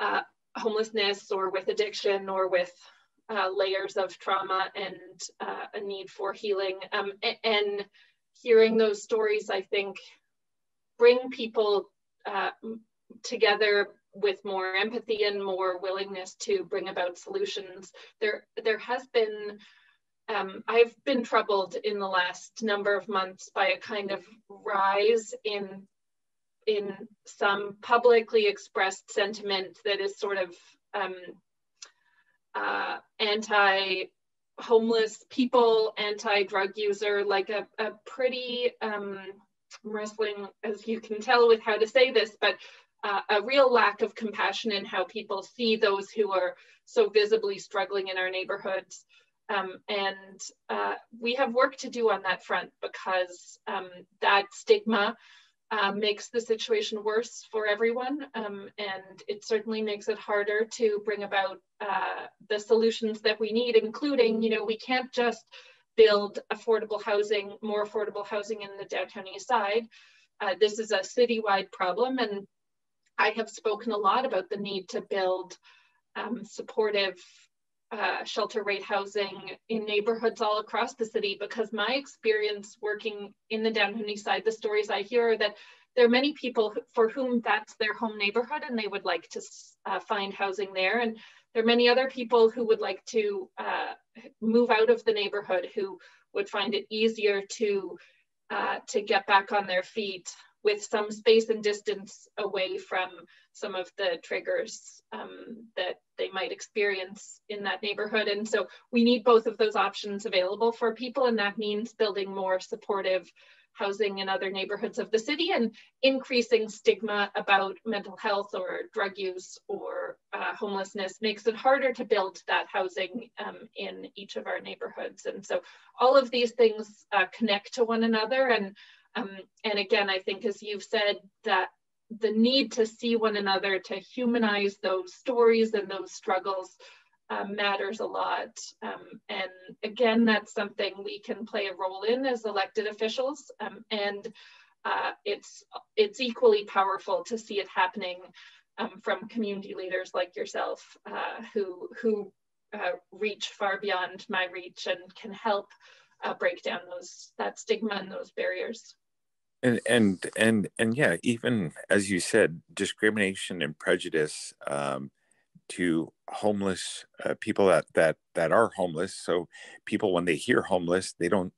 uh, homelessness or with addiction or with uh, layers of trauma and uh, a need for healing. Um, and hearing those stories, I think, bring people uh, together with more empathy and more willingness to bring about solutions. There, there has been, um, I've been troubled in the last number of months by a kind of rise in, in some publicly expressed sentiment that is sort of um, uh, anti homeless people, anti drug user, like a, a pretty, um, wrestling, as you can tell, with how to say this, but uh, a real lack of compassion in how people see those who are so visibly struggling in our neighborhoods. Um, and uh, we have work to do on that front because um, that stigma uh, makes the situation worse for everyone. Um, and it certainly makes it harder to bring about uh, the solutions that we need, including, you know, we can't just build affordable housing, more affordable housing in the downtown east side. Uh, this is a citywide problem and I have spoken a lot about the need to build um, supportive uh, shelter rate housing in neighborhoods all across the city because my experience working in the downtown east side, the stories I hear are that there are many people for whom that's their home neighborhood and they would like to uh, find housing there. And there are many other people who would like to uh, move out of the neighborhood who would find it easier to, uh, to get back on their feet with some space and distance away from some of the triggers um, that they might experience in that neighborhood. And so we need both of those options available for people, and that means building more supportive housing in other neighborhoods of the city and increasing stigma about mental health or drug use or uh, homelessness makes it harder to build that housing um, in each of our neighborhoods. And so all of these things uh, connect to one another and um, and again, I think as you've said, that the need to see one another, to humanize those stories and those struggles uh, matters a lot. Um, and again, that's something we can play a role in as elected officials. Um, and uh, it's, it's equally powerful to see it happening um, from community leaders like yourself uh, who, who uh, reach far beyond my reach and can help uh, break down those that stigma and those barriers. And and and and yeah, even as you said, discrimination and prejudice um, to homeless uh, people that that that are homeless. So people, when they hear homeless, they don't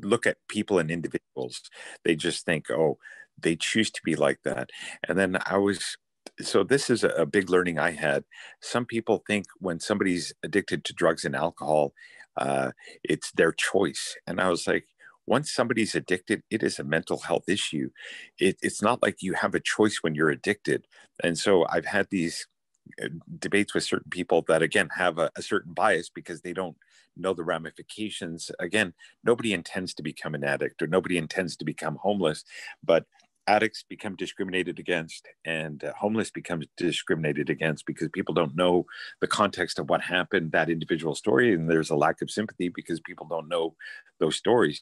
look at people and individuals. They just think, oh, they choose to be like that. And then I was so this is a big learning I had. Some people think when somebody's addicted to drugs and alcohol, uh, it's their choice. And I was like, once somebody's addicted, it is a mental health issue. It, it's not like you have a choice when you're addicted. And so I've had these uh, debates with certain people that, again, have a, a certain bias because they don't know the ramifications. Again, nobody intends to become an addict or nobody intends to become homeless, but addicts become discriminated against and uh, homeless becomes discriminated against because people don't know the context of what happened that individual story and there's a lack of sympathy because people don't know those stories.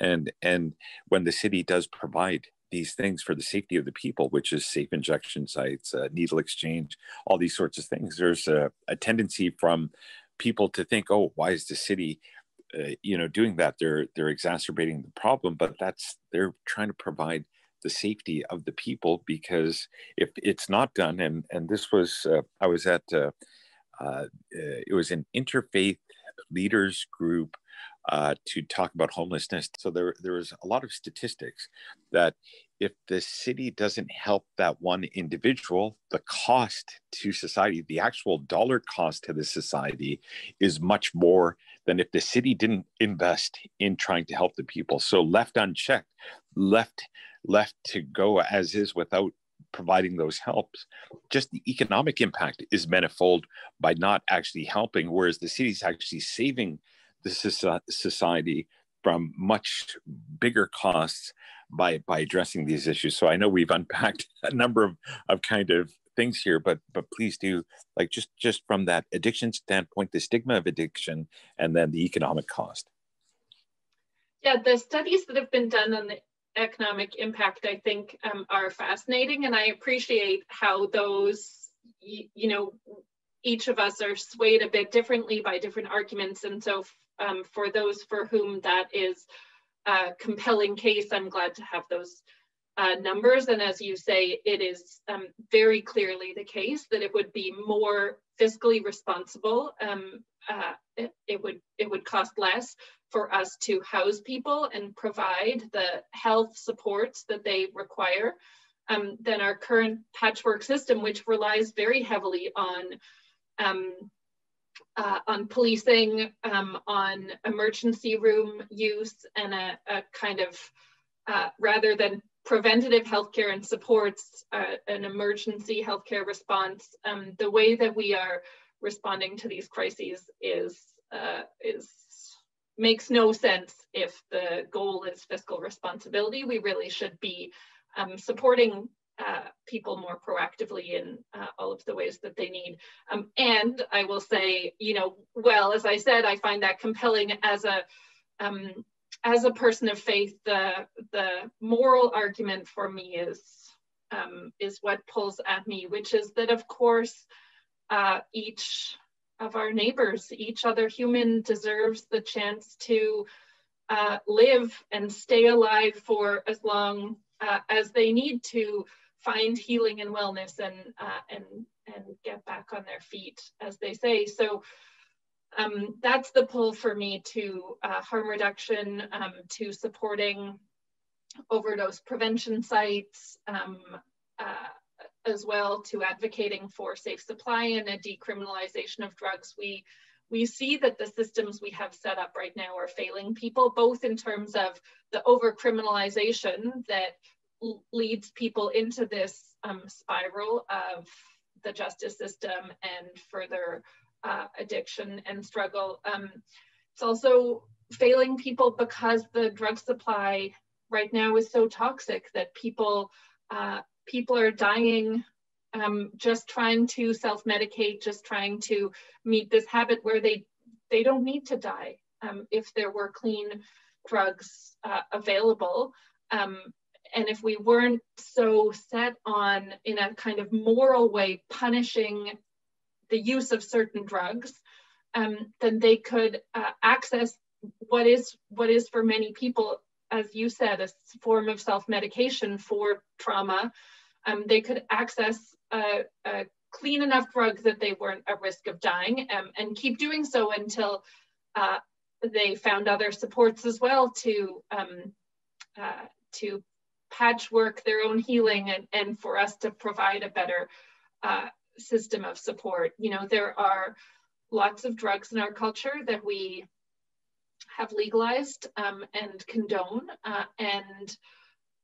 And and when the city does provide these things for the safety of the people which is safe injection sites uh, needle exchange all these sorts of things there's a, a tendency from people to think oh why is the city uh, you know doing that? They're they're exacerbating the problem but that's they're trying to provide the safety of the people because if it's not done and and this was uh, i was at uh, uh, it was an interfaith leaders group uh, to talk about homelessness. So there there was a lot of statistics that if the city doesn't help that one individual the cost to society the actual dollar cost to the society is much more than if the city didn't invest in trying to help the people. So left unchecked left left to go as is without providing those helps just the economic impact is manifold by not actually helping whereas the city's actually saving the society from much bigger costs by by addressing these issues. So i know we've unpacked a number of of kind of things here but but please do like just just from that addiction standpoint the stigma of addiction and then the economic cost. Yeah the studies that have been done on the economic impact, I think, um, are fascinating. And I appreciate how those, you, you, know, each of us are swayed a bit differently by different arguments. And so um, for those for whom that is a compelling case, I'm glad to have those uh, numbers. And as you say, it is um, very clearly the case that it would be more fiscally responsible. Um, uh, it, it, would it would cost less for us to house people and provide the health supports that they require um, than our current patchwork system, which relies very heavily on um, uh, on policing, um, on emergency room use, and a, a kind of uh, rather than preventative healthcare and supports uh, an emergency healthcare response. Um, the way that we are responding to these crises is uh, is makes no sense if the goal is fiscal responsibility. We really should be um, supporting uh, people more proactively in uh, all of the ways that they need. Um, and I will say, you know, well, as I said, I find that compelling as a um, as a person of faith. The the moral argument for me is um, is what pulls at me, which is that of course uh, each of our neighbors. Each other human deserves the chance to uh, live and stay alive for as long uh, as they need to find healing and wellness and uh, and and get back on their feet, as they say. So um, that's the pull for me to uh, harm reduction, um, to supporting overdose prevention sites, um, uh, as well to advocating for safe supply and a decriminalization of drugs. We we see that the systems we have set up right now are failing people, both in terms of the overcriminalization that leads people into this um, spiral of the justice system and further uh, addiction and struggle. Um, it's also failing people because the drug supply right now is so toxic that people uh, people are dying um, just trying to self-medicate, just trying to meet this habit where they they don't need to die um, if there were clean drugs uh, available. Um, and if we weren't so set on in a kind of moral way punishing the use of certain drugs um, then they could uh, access what is what is for many people as you said a form of self-medication for trauma um, they could access a, a, clean enough drug that they weren't at risk of dying um, and keep doing so until uh, they found other supports as well to um, uh, to patchwork their own healing and, and for us to provide a better uh, system of support. You know, there are lots of drugs in our culture that we have legalized um, and condone. Uh, and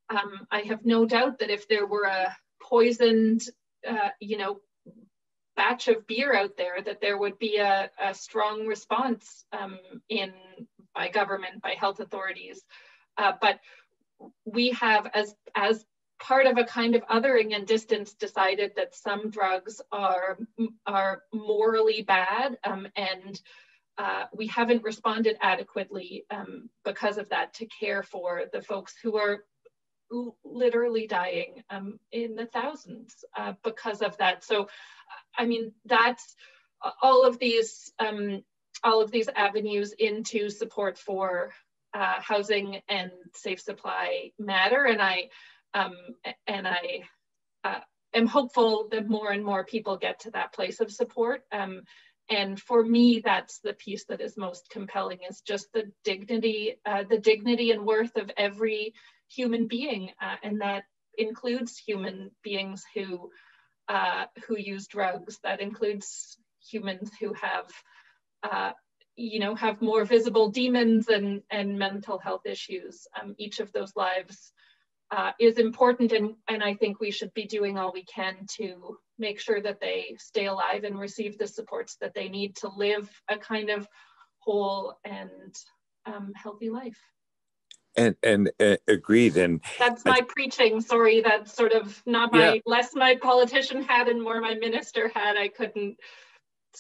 um, I have no doubt that if there were a poisoned, uh, you know, batch of beer out there, that there would be a, a strong response um, in by government, by health authorities. Uh, but we have, as as part of a kind of othering and distance, decided that some drugs are are morally bad, um, and uh, we haven't responded adequately um, because of that to care for the folks who are literally dying um, in the thousands uh, because of that. So, I mean, that's all of these um, all of these avenues into support for uh, housing and safe supply matter, and I um, and I uh, am hopeful that more and more people get to that place of support. And for me, that's the piece that is most compelling is just the dignity, uh, the dignity and worth of every human being, uh, and that includes human beings who uh, who use drugs. That includes humans who have, uh, you know, have more visible demons and and mental health issues. Um, each of those lives uh, is important, and and I think we should be doing all we can to make sure that they stay alive and receive the supports that they need to live a kind of whole and um, healthy life and and uh, agreed and that's my I, preaching sorry that's sort of not my yeah. less my politician had and more my minister had. i couldn't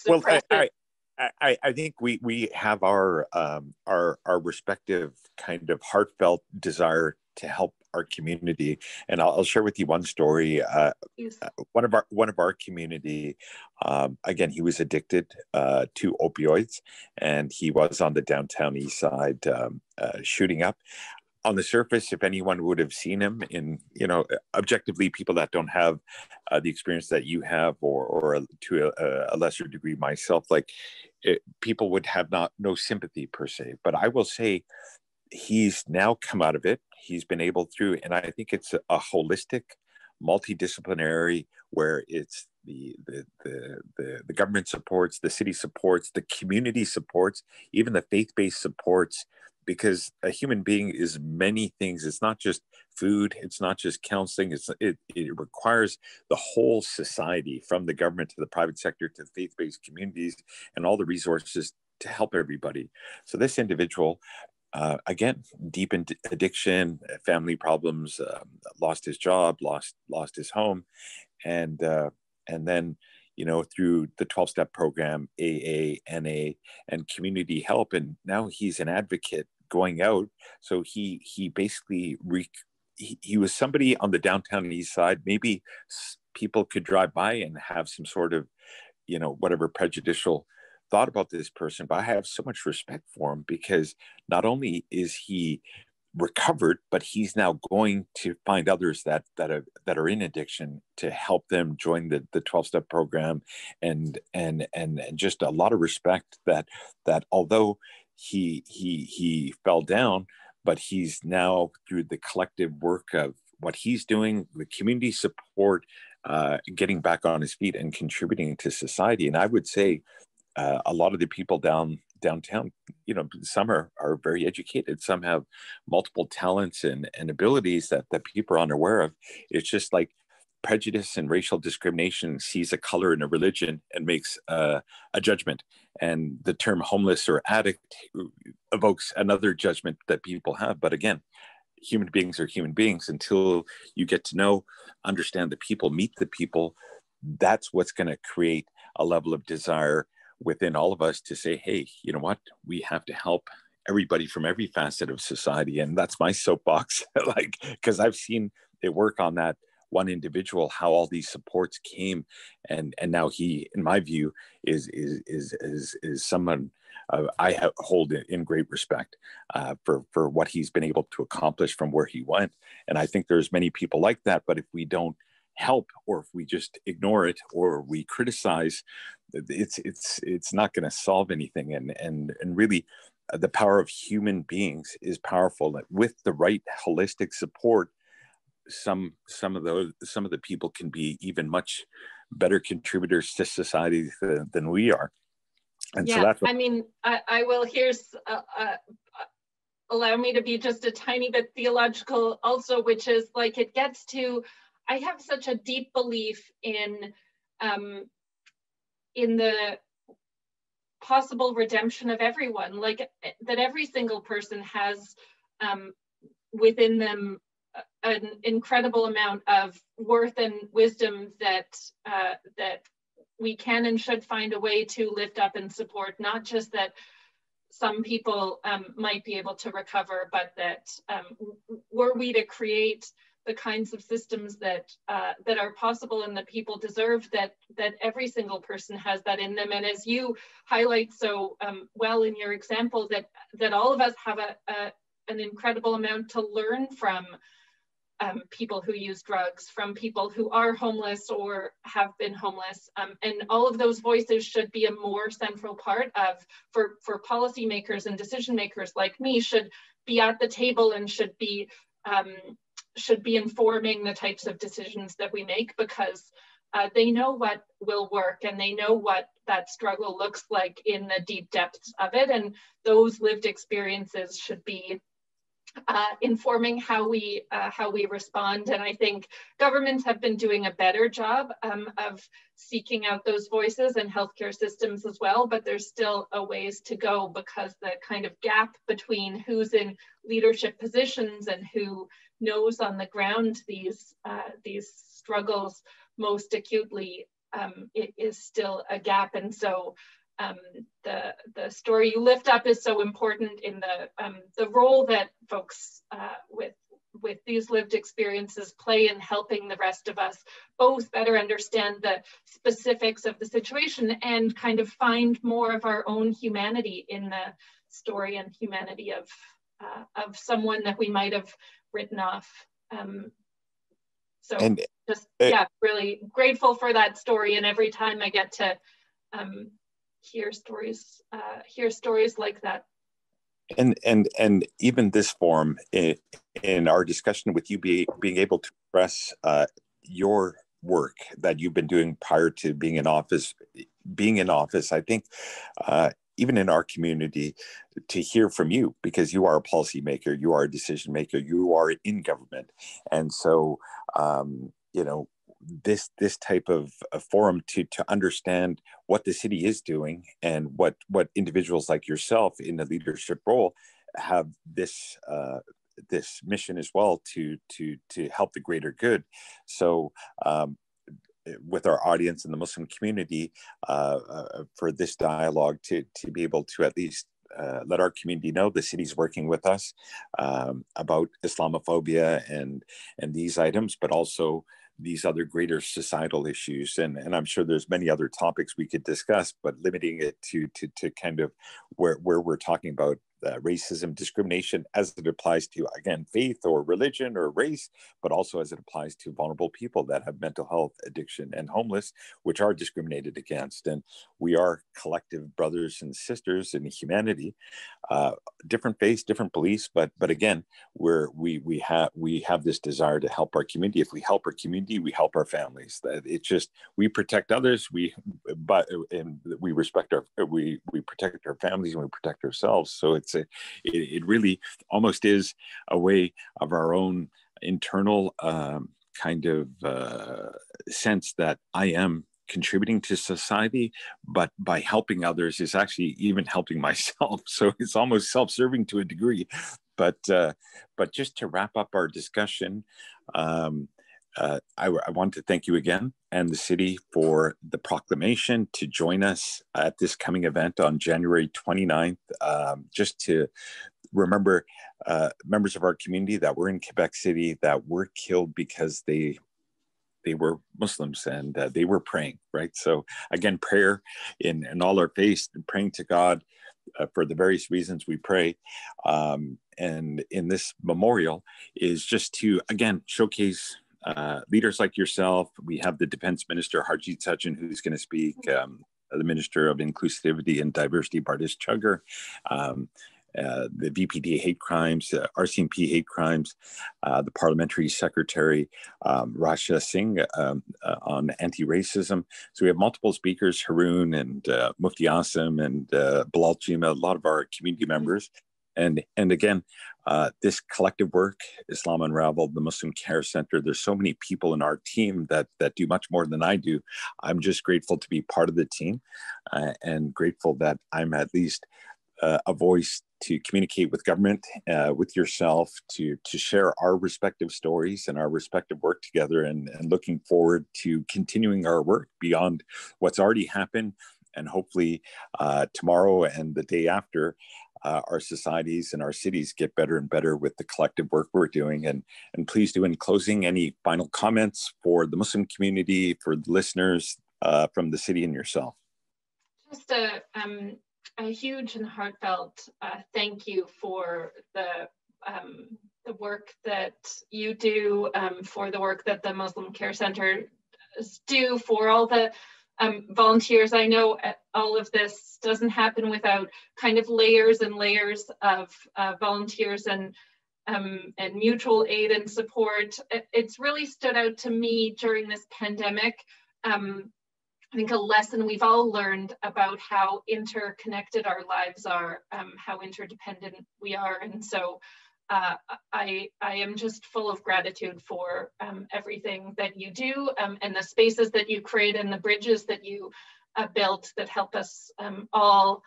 well I, I, I, I think we we have our um, our our respective kind of heartfelt desire to help our community. And I'll, I'll share with you one story uh, uh, one of our one of our community um, again he was addicted uh, to opioids and he was on the downtown east side um, uh, shooting up. On the surface if anyone would have seen him in you know objectively people that don't have uh, the experience that you have or or to a, a lesser degree myself like it, people would have not no sympathy per se. But i will say he's now come out of it. He's been able through, and I think it's a, a holistic, multidisciplinary, where it's the, the the the the government supports, the city supports, the community supports, even the faith-based supports, because a human being is many things. It's not just food. It's not just counseling. It's it it requires the whole society, from the government to the private sector to faith-based communities, and all the resources to help everybody. So this individual uh, again, deep in addiction, family problems, uh, lost his job, lost lost his home, and uh, and then you know through the 12 step program, AA, NA, and community help, and now he's an advocate going out. So he he basically re- he, he was somebody on the downtown east side. Maybe people could drive by and have some sort of you know whatever prejudicial thought about this person, but I have so much respect for him because not only is he recovered, but he's now going to find others that that are that are in addiction to help them join the the 12 step program and and and and just a lot of respect that that although he he he fell down, but he's now through the collective work of what he's doing, the community support, uh, getting back on his feet and contributing to society. And I would say uh, a lot of the people down downtown you know some are, are very educated some have multiple talents and, and abilities that, that people are unaware of. It's just like prejudice and racial discrimination sees a color in a religion and makes uh, a judgment. And the term homeless or addict evokes another judgment that people have. But again human beings are human beings. Until you get to know understand the people meet the people that's what's going to create a level of desire within all of us to say, hey, you know what? We have to help everybody from every facet of society. And that's my soapbox, like, because I've seen it work on that one individual how all these supports came and and now he in my view is is is is, is someone uh, I hold in great respect uh, for for what he's been able to accomplish from where he went, and I think there's many people like that. But if we don't help, or if we just ignore it, or we criticize, it's it's it's not going to solve anything. And and and really, uh, the power of human beings is powerful. With the right holistic support, some some of those some of the people can be even much better contributors to society than, than we are and yeah, so that's what- I mean, I, I will here's uh, uh, allow me to be just a tiny bit theological also, which is like it gets to. I have such a deep belief in um, in the possible redemption of everyone, like that every single person has um, within them an incredible amount of worth and wisdom that uh, that we can and should find a way to lift up and support not just that some people um, might be able to recover, but that um, were we to create the kinds of systems that uh, that are possible and that people deserve, that that every single person has that in them. And as you highlight so um, well in your example, that that all of us have a, a an incredible amount to learn from um, people who use drugs, from people who are homeless or have been homeless. Um, and all of those voices should be a more central part of, for, for policymakers and decision makers like me, should be at the table and should be, um, should be informing the types of decisions that we make because uh, they know what will work and they know what that struggle looks like in the deep depths of it. And those lived experiences should be uh, informing how we uh, how we respond. And I think governments have been doing a better job um, of seeking out those voices and healthcare systems as well. But there's still a ways to go because the kind of gap between who's in leadership positions and who knows on the ground these uh, these struggles most acutely um, it is still a gap. And so um, the the story you lift up is so important in the um, the role that folks uh, with with these lived experiences play in helping the rest of us both better understand the specifics of the situation and kind of find more of our own humanity in the story and humanity of uh, of someone that we might have written off. Um, so and, just uh, yeah, really grateful for that story. And every time I get to um, hear stories uh, hear stories like that and and and even this form in, in our discussion with you be, being able to express uh, your work that you've been doing prior to being in office being in office i think uh, even in our community to hear from you because you are a policymaker you are a decision maker you are in government and so um, you know this this type of forum to to understand what the city is doing and what what individuals like yourself in a leadership role have this uh, this mission as well to to to help the greater good. So. Um, with our audience in the Muslim community, uh, uh, for this dialogue to to be able to at least uh, let our community know the city's working with us um, about Islamophobia and and these items, but also these other greater societal issues. And, and i'm sure there's many other topics we could discuss but limiting it to to, to kind of where, where we're talking about uh, racism, discrimination as it applies to, again, faith or religion or race, but also as it applies to vulnerable people that have mental health, addiction, and homeless, which are discriminated against. And we are collective brothers and sisters in humanity, uh, different faiths, different beliefs, but but again, we're we we have we have this desire to help our community. If we help our community, we help our families. That it's just we protect others, we but and we respect our we we protect our families and we protect ourselves. So it's it's a, it, it really almost is a way of our own internal um, kind of uh, sense that I am contributing to society, but by helping others is actually even helping myself. So it's almost self-serving to a degree. But uh, but just to wrap up our discussion, um, uh, I, I, want to thank you again and the city for the proclamation to join us at this coming event on January 29th, um, just to remember uh, members of our community that were in Quebec City that were killed because they they were Muslims and uh, they were praying, right? So again, prayer in, in all our faith, praying to God uh, for the various reasons we pray. Um, and in this memorial is just to, again, showcase uh, leaders like yourself. We have the Defense Minister, Harjit Sajjan, who's going to speak, um, the Minister of Inclusivity and Diversity, Bardish Chagger. Um, uh, the VPD hate crimes, uh, RCMP hate crimes, uh, the parliamentary secretary, um, Rachna Singh um, uh, on anti-racism. So we have multiple speakers, Haroon and uh, Mufti Asim and uh, Jima, a lot of our community members. And, and again, this collective work, Islam Unraveled, the Muslim Care Center, there's so many people in our team that, that do much more than I do. I'm just grateful to be part of the team and grateful that I'm at least uh, a voice to communicate with government, uh, with yourself, to to share our respective stories and our respective work together, and, and looking forward to continuing our work beyond what's already happened, and hopefully uh, tomorrow and the day after. Uh, our societies and our cities get better and better with the collective work we're doing. And, and please do in closing any final comments for the Muslim community, for the listeners uh, from the city and yourself. Just a um, a huge and heartfelt uh, thank you for the um, the work that you do, um, for the work that the Muslim Care Center do, for all the um, volunteers. I know uh, all of this doesn't happen without kind of layers and layers of uh, volunteers and um, and mutual aid and support. It's really stood out to me during this pandemic um, I think a lesson we've all learned about how interconnected our lives are, um, how interdependent we are. And so uh, I, I am just full of gratitude for um, everything that you do um, and the spaces that you create and the bridges that you uh, built that help us um, all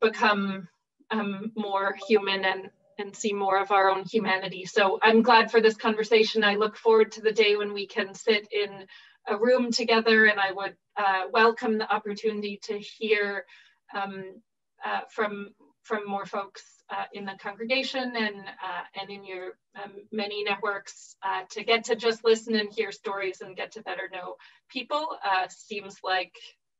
become um, more human and, and see more of our own humanity. So I'm glad for this conversation. I look forward to the day when we can sit in a room together and I would uh, welcome the opportunity to hear um, uh, from from more folks uh, in the congregation and uh, and in your um, many networks uh, to get to just listen and hear stories and get to better know people. Uh, seems like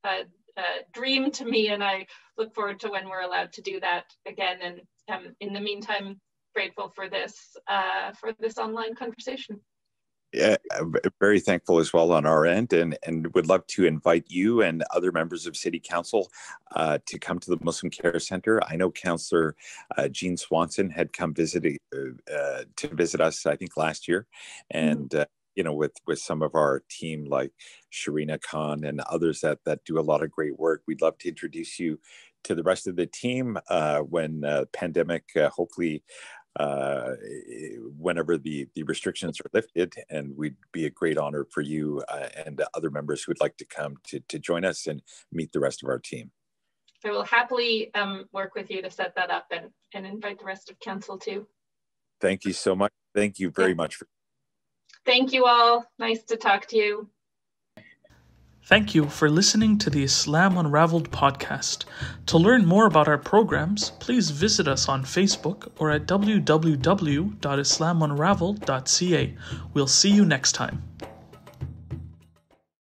a, a, dream to me and I look forward to when we're allowed to do that again. And um, in the meantime grateful for this for this online conversation yeah, very thankful as well on our end, and and would love to invite you and other members of City Council uh, to come to the Muslim Care Center. I know Councillor uh, Jean Swanson had come visiting uh, uh, to visit us, I think last year, mm-hmm. and. Mm-hmm. you know, with with some of our team like Sharina Khan and others that that do a lot of great work, we'd love to introduce you to the rest of the team uh, when uh, pandemic uh, hopefully uh, whenever the, the restrictions are lifted. And we'd be a great honor for you uh, and other members who would like to come to, to join us and meet the rest of our team. I will happily um, work with you to set that up and, and invite the rest of council too. Thank you so much. Thank you very yeah. much. For- Thank you all. Nice to talk to you. Thank you for listening to the Islam Unraveled podcast. To learn more about our programs, please visit us on Facebook or at www.islamunraveled.ca. We'll see you next time.